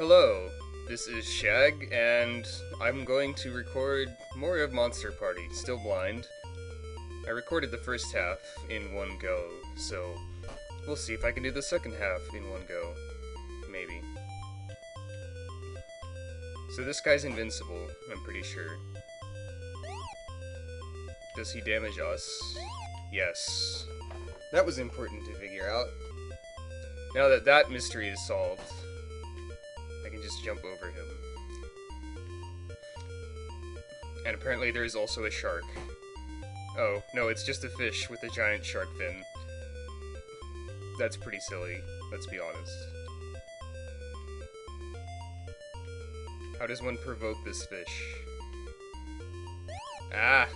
Hello, this is Shag, and I'm going to record more of Monster Party, still blind. I recorded the first half in one go, so we'll see if I can do the second half in one go. Maybe. So this guy's invincible, I'm pretty sure. Does he damage us? Yes. That was important to figure out. Now that that mystery is solved, can just jump over him. And apparently there is also a shark. Oh, no, it's just a fish with a giant shark fin. That's pretty silly, let's be honest. How does one provoke this fish? Ah!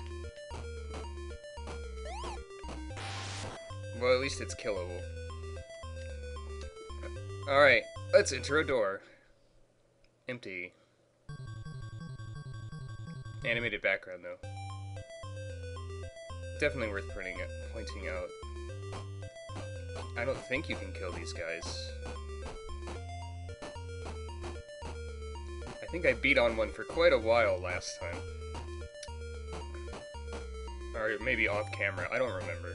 Well, at least it's killable. Alright, let's enter a door. Empty. Animated background, though. Definitely worth pointing, pointing out. I don't think you can kill these guys. I think I beat on one for quite a while last time. Or maybe off camera, I don't remember.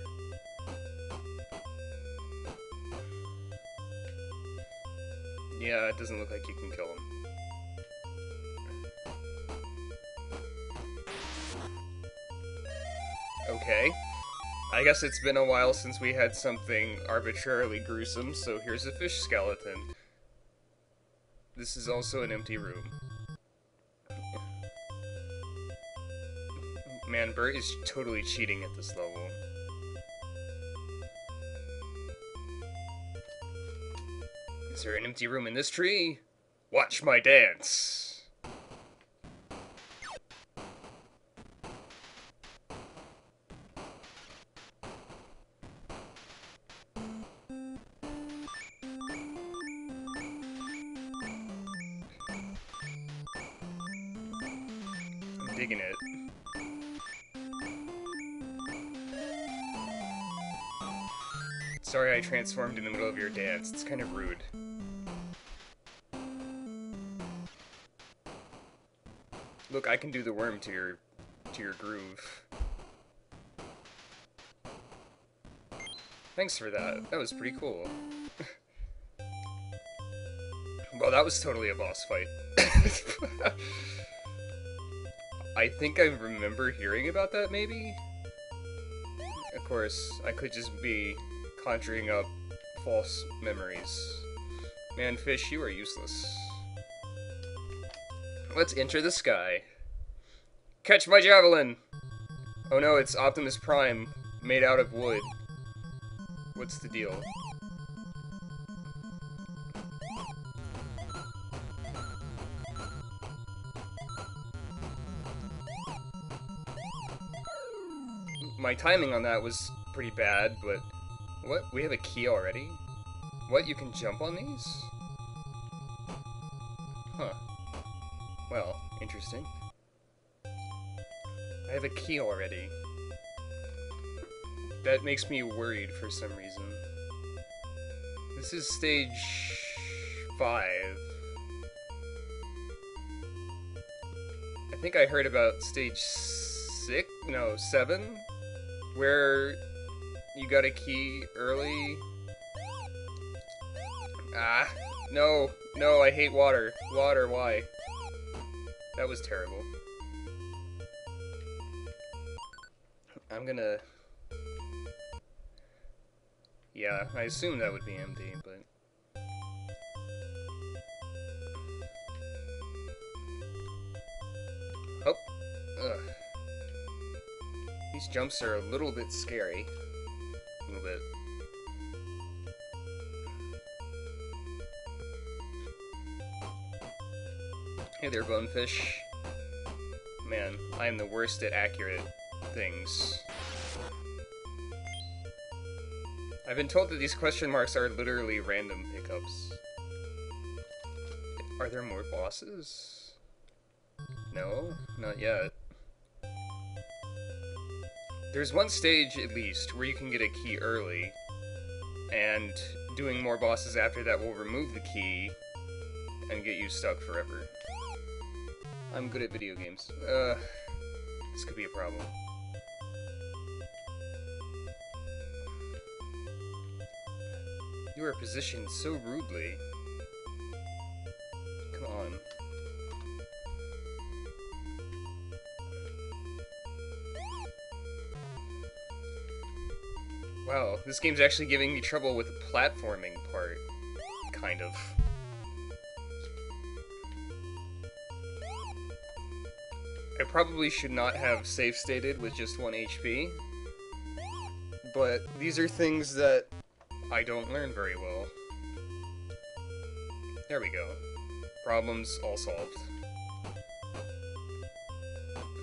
Yeah, it doesn't look like you can kill him. Okay. I guess it's been a while since we had something arbitrarily gruesome, so here's a fish skeleton. This is also an empty room. Man, Bert is totally cheating at this level. Is there an empty room in this tree? Watch my dance! Digging it. Sorry I transformed in the middle of your dance. It's kind of rude. Look, I can do the worm to your to your groove. Thanks for that. That was pretty cool. well, that was totally a boss fight. I think I remember hearing about that, maybe? Of course, I could just be conjuring up false memories. Man, fish, you are useless. Let's enter the sky. Catch my javelin! Oh no, it's Optimus Prime, made out of wood. What's the deal? My timing on that was pretty bad, but... What? We have a key already? What, you can jump on these? Huh. Well, interesting. I have a key already. That makes me worried for some reason. This is stage... 5. I think I heard about stage 6? No, 7? Where you got a key early. Ah, no, no, I hate water. Water, why? That was terrible. I'm gonna... Yeah, I assume that would be empty, but... Oh. Ugh. These jumps are a little bit scary. A little bit. Hey there, Bonefish. Man, I am the worst at accurate things. I've been told that these question marks are literally random pickups. Are there more bosses? No, not yet. There's one stage, at least, where you can get a key early, and doing more bosses after that will remove the key, and get you stuck forever. I'm good at video games. Uh, this could be a problem. You are positioned so rudely. Wow, this game's actually giving me trouble with the platforming part. Kind of. I probably should not have save stated with just 1 HP, but these are things that I don't learn very well. There we go. Problems all solved.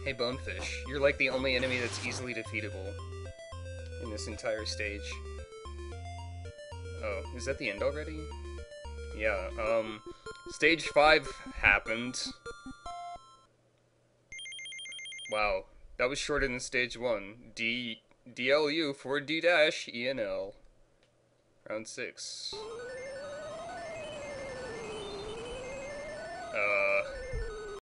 Hey Bonefish, you're like the only enemy that's easily defeatable this entire stage. Oh, is that the end already? Yeah, um, stage 5 happened. Wow, that was shorter than stage 1. D DLU for D dash ENL. Round 6. Uh,